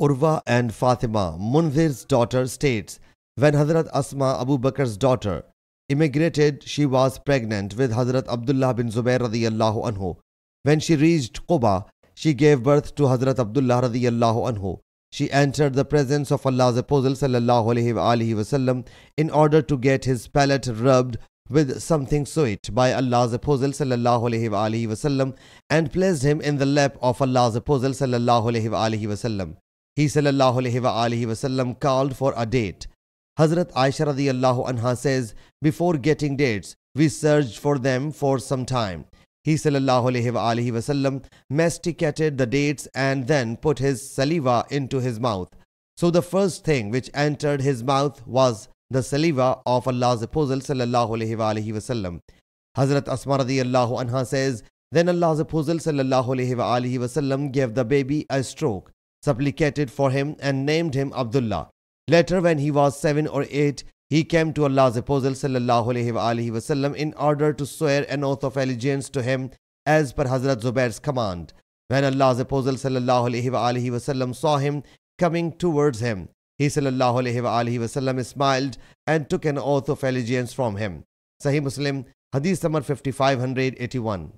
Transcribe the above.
Urwa and Fatima, Munzir's daughter, states When Hazrat Asma, Abu Bakr's daughter, immigrated, she was pregnant with Hazrat Abdullah bin Zubair radiallahu anhu. When she reached Quba, she gave birth to Hazrat Abdullah radiallahu anhu. She entered the presence of Allah's Apostle sallallahu alaihi wasallam in order to get his palate rubbed with something sweet by Allah's Apostle sallallahu alaihi wasallam and placed him in the lap of Allah's Apostle sallallahu alaihi wasallam. He wasallam called for a date. Hazrat Aisha radiallahu anha says, before getting dates, we searched for them for some time. He wasallam masticated the dates and then put his saliva into his mouth. So the first thing which entered his mouth was the saliva of Allah's Apostle wasallam. Hazrat Asma radiallahu anha says, then Allah's Apostle wasallam gave the baby a stroke, supplicated for him and named him Abdullah. Later when he was seven or eight, he came to Allah's Apostle alaihi in order to swear an oath of allegiance to him as per Hazrat Zubair's command. When Allah's Apostle alaihi saw him coming towards him, he wasallam smiled and took an oath of allegiance from him. Sahih Muslim, Hadith number 5581.